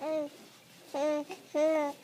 嗯嗯嗯